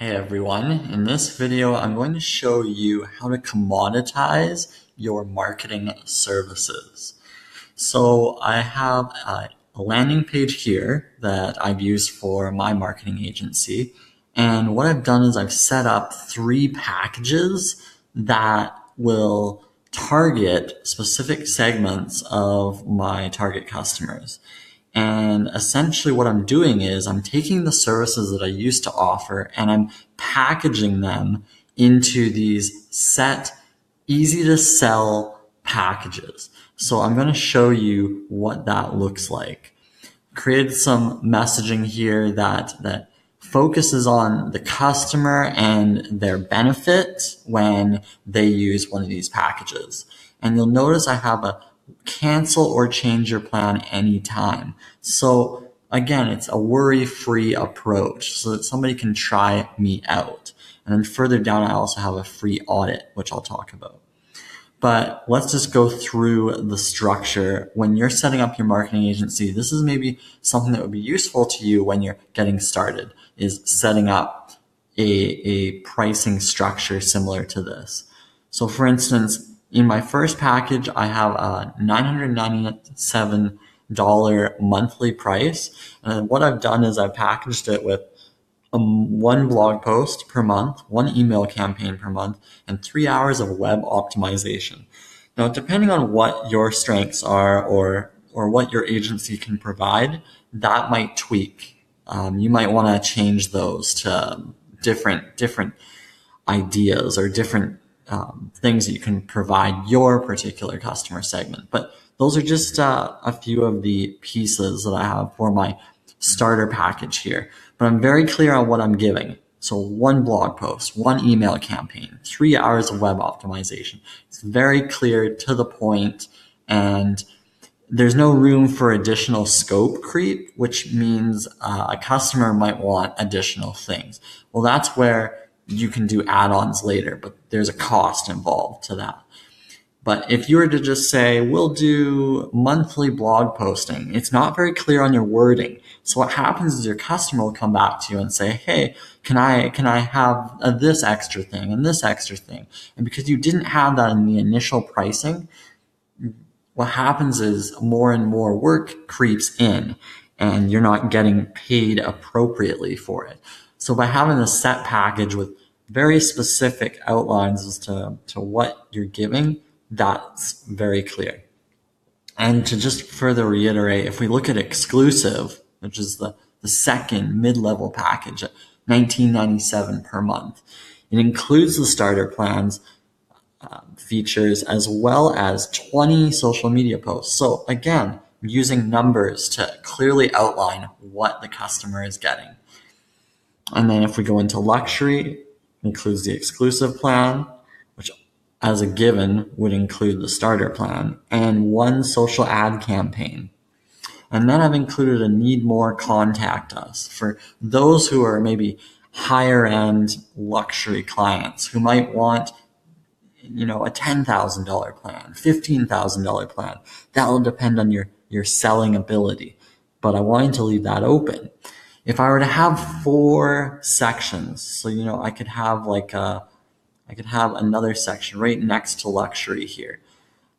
Hey everyone, in this video I'm going to show you how to commoditize your marketing services. So I have a landing page here that I've used for my marketing agency and what I've done is I've set up three packages that will target specific segments of my target customers. And essentially what I'm doing is I'm taking the services that I used to offer and I'm packaging them into these set, easy to sell packages. So I'm going to show you what that looks like. Created some messaging here that, that focuses on the customer and their benefit when they use one of these packages. And you'll notice I have a cancel or change your plan anytime. So again, it's a worry-free approach so that somebody can try me out. And then further down, I also have a free audit, which I'll talk about. But let's just go through the structure. When you're setting up your marketing agency, this is maybe something that would be useful to you when you're getting started, is setting up a, a pricing structure similar to this. So for instance, in my first package, I have a $997 monthly price. And what I've done is I've packaged it with um, one blog post per month, one email campaign per month, and three hours of web optimization. Now, depending on what your strengths are or, or what your agency can provide, that might tweak. Um, you might want to change those to different, different ideas or different um, things that you can provide your particular customer segment. But those are just uh, a few of the pieces that I have for my starter package here. But I'm very clear on what I'm giving. So one blog post, one email campaign, three hours of web optimization. It's very clear to the point and there's no room for additional scope creep, which means uh, a customer might want additional things. Well, that's where you can do add-ons later, but there's a cost involved to that. But if you were to just say, we'll do monthly blog posting, it's not very clear on your wording. So what happens is your customer will come back to you and say, Hey, can I, can I have uh, this extra thing and this extra thing? And because you didn't have that in the initial pricing, what happens is more and more work creeps in and you're not getting paid appropriately for it. So by having a set package with very specific outlines as to, to what you're giving, that's very clear. And to just further reiterate, if we look at exclusive, which is the, the second mid-level package at 1997 per month, it includes the starter plans uh, features as well as 20 social media posts. So again, using numbers to clearly outline what the customer is getting. And then if we go into luxury, includes the exclusive plan, which as a given would include the starter plan, and one social ad campaign. And then I've included a need more contact us for those who are maybe higher end luxury clients who might want you know a $10,000 plan, $15,000 plan. That will depend on your your selling ability. But I wanted to leave that open if I were to have four sections, so, you know, I could have like a, I could have another section right next to luxury here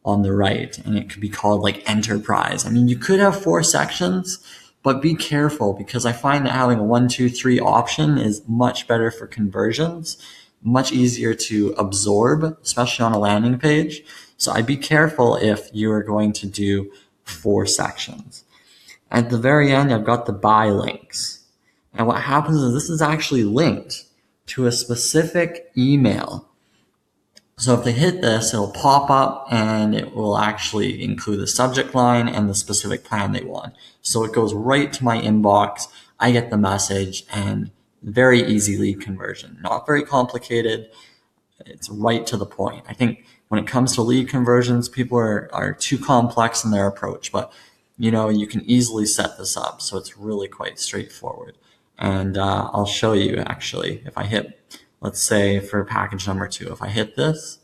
on the right, and it could be called like enterprise. I mean, you could have four sections, but be careful because I find that having a one, two, three option is much better for conversions, much easier to absorb, especially on a landing page. So I'd be careful if you are going to do four sections. At the very end, I've got the buy links. And what happens is this is actually linked to a specific email. So if they hit this, it'll pop up and it will actually include the subject line and the specific plan they want. So it goes right to my inbox. I get the message and very easy lead conversion. Not very complicated. It's right to the point. I think when it comes to lead conversions, people are, are too complex in their approach, but you know, you can easily set this up. So it's really quite straightforward. And uh, I'll show you actually. If I hit, let's say for package number two, if I hit this,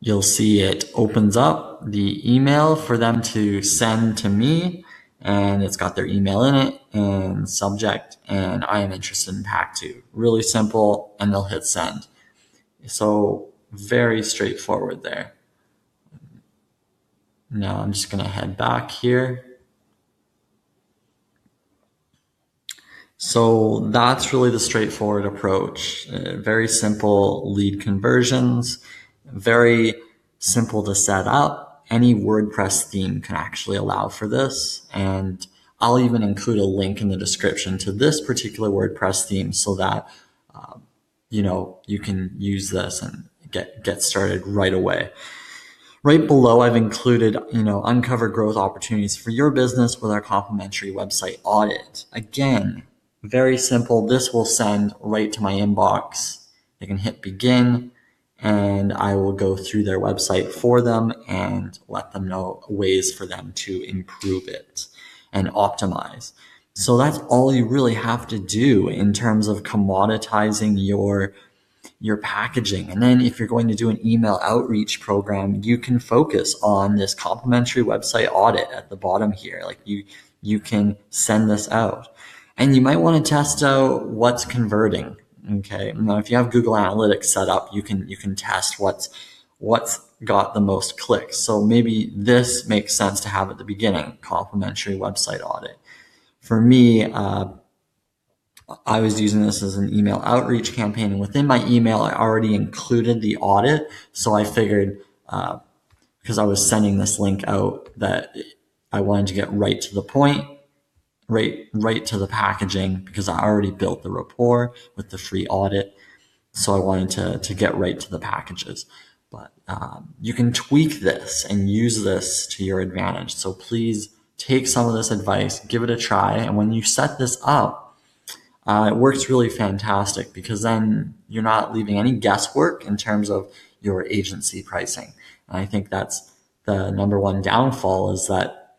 you'll see it opens up the email for them to send to me and it's got their email in it and subject and I am interested in pack two. Really simple and they'll hit send. So very straightforward there. Now I'm just going to head back here. So that's really the straightforward approach. Uh, very simple lead conversions, very simple to set up. Any WordPress theme can actually allow for this. And I'll even include a link in the description to this particular WordPress theme so that, uh, you know, you can use this and get, get started right away. Right below, I've included, you know, uncover growth opportunities for your business with our complimentary website audit. Again, very simple. This will send right to my inbox. They can hit begin and I will go through their website for them and let them know ways for them to improve it and optimize. So that's all you really have to do in terms of commoditizing your your packaging. And then if you're going to do an email outreach program, you can focus on this complimentary website audit at the bottom here. Like you you can send this out. And you might want to test out what's converting. Okay. Now, if you have Google Analytics set up, you can, you can test what's, what's got the most clicks. So maybe this makes sense to have at the beginning, complimentary website audit. For me, uh, I was using this as an email outreach campaign. And within my email, I already included the audit. So I figured, uh, because I was sending this link out that I wanted to get right to the point right right to the packaging because I already built the rapport with the free audit. So I wanted to, to get right to the packages. But um, you can tweak this and use this to your advantage. So please take some of this advice, give it a try. And when you set this up, uh, it works really fantastic because then you're not leaving any guesswork in terms of your agency pricing. And I think that's the number one downfall is that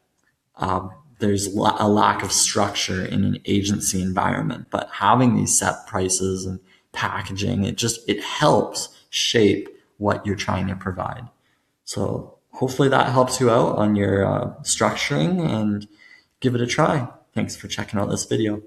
um, there's a lack of structure in an agency environment. But having these set prices and packaging, it just, it helps shape what you're trying to provide. So hopefully that helps you out on your uh, structuring and give it a try. Thanks for checking out this video.